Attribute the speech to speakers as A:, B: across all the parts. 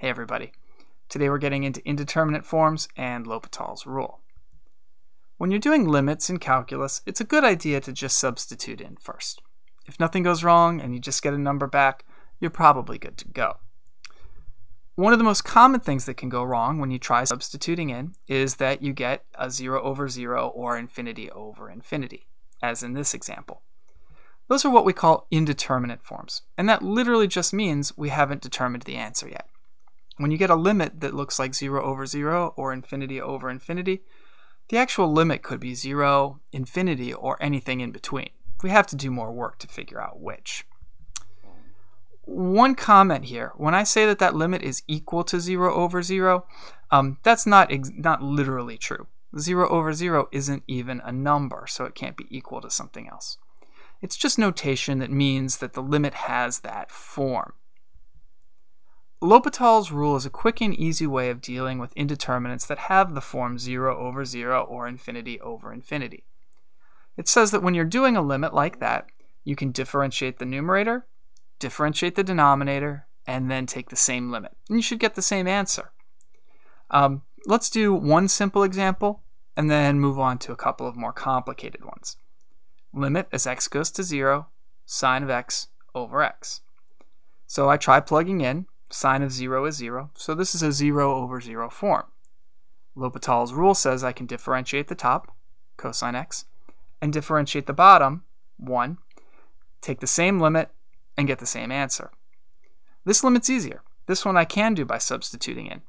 A: Hey everybody. Today we're getting into indeterminate forms and L'Hopital's rule. When you're doing limits in calculus, it's a good idea to just substitute in first. If nothing goes wrong and you just get a number back, you're probably good to go. One of the most common things that can go wrong when you try substituting in is that you get a 0 over 0 or infinity over infinity, as in this example. Those are what we call indeterminate forms, and that literally just means we haven't determined the answer yet. When you get a limit that looks like 0 over 0 or infinity over infinity, the actual limit could be 0, infinity, or anything in between. We have to do more work to figure out which. One comment here, when I say that that limit is equal to 0 over 0, um, that's not, not literally true. 0 over 0 isn't even a number, so it can't be equal to something else. It's just notation that means that the limit has that form. L'Hopital's rule is a quick and easy way of dealing with indeterminates that have the form 0 over 0 or infinity over infinity. It says that when you're doing a limit like that, you can differentiate the numerator, differentiate the denominator, and then take the same limit. And you should get the same answer. Um, let's do one simple example and then move on to a couple of more complicated ones. Limit as x goes to 0, sine of x over x. So I try plugging in Sine of 0 is 0, so this is a 0 over 0 form. L'Hopital's rule says I can differentiate the top, cosine x, and differentiate the bottom, 1, take the same limit, and get the same answer. This limit's easier. This one I can do by substituting in.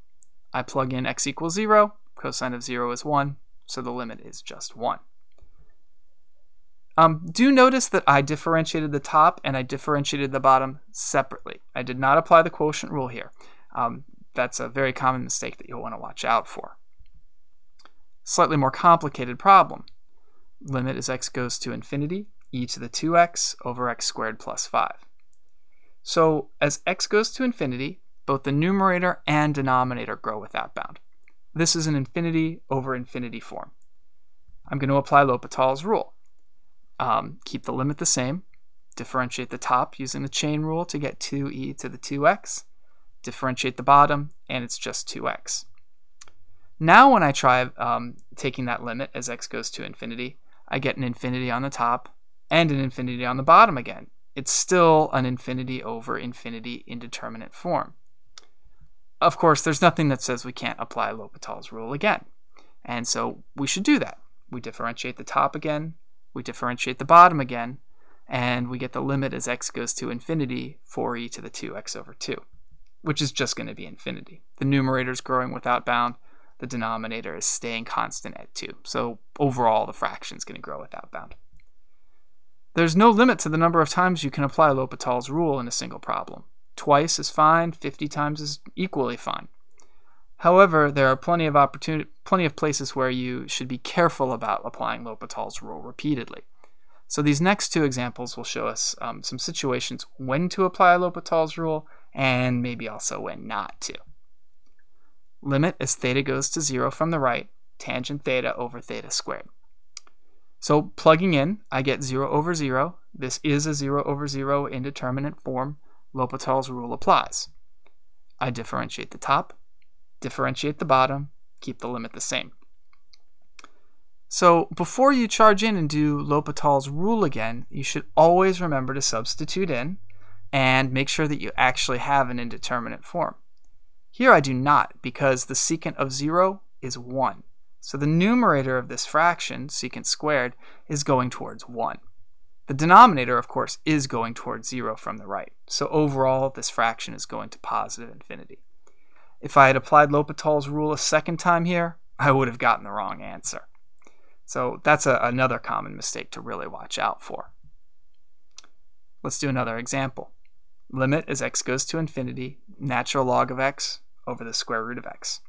A: I plug in x equals 0, cosine of 0 is 1, so the limit is just 1. Um, do notice that I differentiated the top and I differentiated the bottom separately. I did not apply the quotient rule here. Um, that's a very common mistake that you'll want to watch out for. Slightly more complicated problem. Limit as x goes to infinity, e to the 2x over x squared plus 5. So as x goes to infinity, both the numerator and denominator grow without bound. This is an infinity over infinity form. I'm going to apply L'Hopital's rule. Um, keep the limit the same. Differentiate the top using the chain rule to get 2e to the 2x. Differentiate the bottom, and it's just 2x. Now when I try um, taking that limit as x goes to infinity, I get an infinity on the top and an infinity on the bottom again. It's still an infinity over infinity indeterminate form. Of course, there's nothing that says we can't apply L'Hopital's rule again. And so we should do that. We differentiate the top again, we differentiate the bottom again, and we get the limit as x goes to infinity 4e to the 2x over 2, which is just going to be infinity. The numerator is growing without bound, the denominator is staying constant at 2. So overall, the fraction is going to grow without bound. There's no limit to the number of times you can apply L'Hopital's rule in a single problem. Twice is fine, 50 times is equally fine. However, there are plenty of opportunity, plenty of places where you should be careful about applying L'Hopital's rule repeatedly. So these next two examples will show us um, some situations when to apply L'Hopital's rule and maybe also when not to. Limit as theta goes to 0 from the right, tangent theta over theta squared. So plugging in, I get 0 over 0. This is a 0 over 0 indeterminate form. L'Hopital's rule applies. I differentiate the top, differentiate the bottom, keep the limit the same. So before you charge in and do L'Hopital's rule again, you should always remember to substitute in and make sure that you actually have an indeterminate form. Here I do not because the secant of 0 is 1. So the numerator of this fraction, secant squared, is going towards 1. The denominator, of course, is going towards 0 from the right. So overall, this fraction is going to positive infinity. If I had applied L'Hopital's rule a second time here, I would have gotten the wrong answer. So that's a, another common mistake to really watch out for. Let's do another example. Limit as x goes to infinity, natural log of x over the square root of x.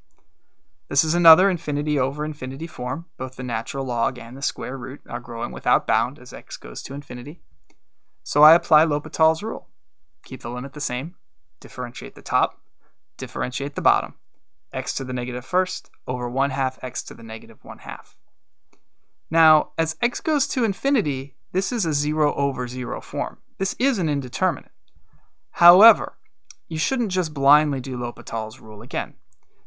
A: This is another infinity over infinity form. Both the natural log and the square root are growing without bound as x goes to infinity. So I apply L'Hopital's rule. Keep the limit the same, differentiate the top, differentiate the bottom, x to the negative first over 1 half x to the negative 1 half. Now, as x goes to infinity, this is a 0 over 0 form. This is an indeterminate. However, you shouldn't just blindly do L'Hopital's rule again.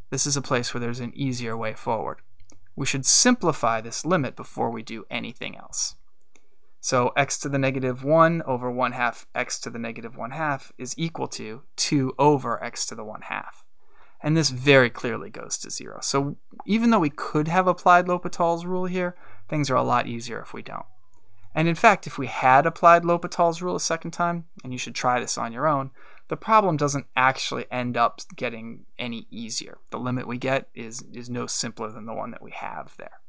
A: This is a place where there's an easier way forward. We should simplify this limit before we do anything else. So x to the negative 1 over 1 half x to the negative 1 half is equal to 2 over x to the 1 half. And this very clearly goes to 0. So even though we could have applied L'Hopital's rule here, things are a lot easier if we don't. And in fact, if we had applied L'Hopital's rule a second time, and you should try this on your own, the problem doesn't actually end up getting any easier. The limit we get is, is no simpler than the one that we have there.